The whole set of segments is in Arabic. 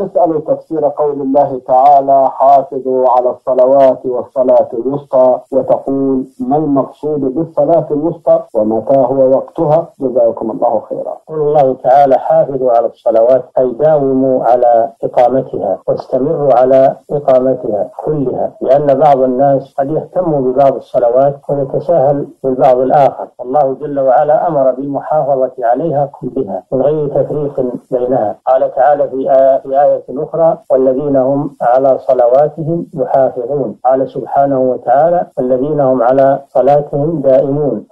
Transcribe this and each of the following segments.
نسأل تفسير قول الله تعالى حافظوا على الصلوات والصلاة الوسطى وتقول ما المقصود بالصلاة الوسطى ومتى هو وقتها؟ جزاكم الله خيرا. يقول الله تعالى حافظوا على الصلوات أي داوموا على إقامتها واستمروا على إقامتها كلها لأن بعض الناس قد يهتم ببعض الصلوات ويتساهل بالبعض الآخر. الله جل وعلا أمر بالمحافظة عليها كلها من غير تفريق بينها. قال تعالى في آية آية أخرى والذين هم على صلواتهم يحافظون قال سبحانه وتعالى والذين هم على صلاتهم دائمون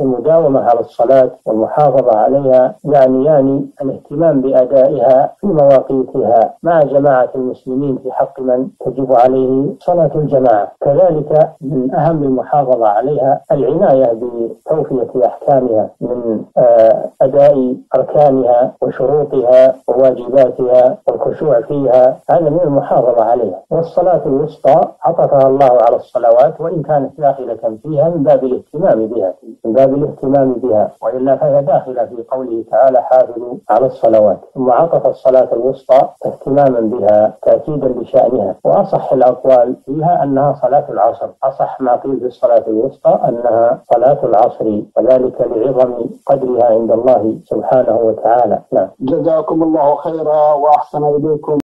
المداومة على الصلاة والمحافظة عليها يعني يعني الاهتمام بأدائها في مواقيتها مع جماعة المسلمين في حق من تجب عليه صلاة الجماعة. كذلك من أهم المحافظة عليها العناية بتوفية أحكامها من آه، أداء أركانها وشروطها وواجباتها والخشوع فيها هذا من المحافظة عليها. والصلاة الوسطى عطفها الله على الصلوات وإن كانت داخلة فيها من باب الاهتمام بها من باب الاهتمام بها. وإلا فهي داخلة في قوله تعالى حافظوا على الصلوات. ثم عطف الصلاة الوسطى اهتماما بها تأكيدا لشأنها. وأصح الأقوال فيها أنها صلاة العصر. أصح ما قيل في الصلاة الوسطى أنها صلاة العصر وذلك لعظم قدرها عند الله سبحانه وتعالى. نعم. جزاكم الله خيرا وأحسن todo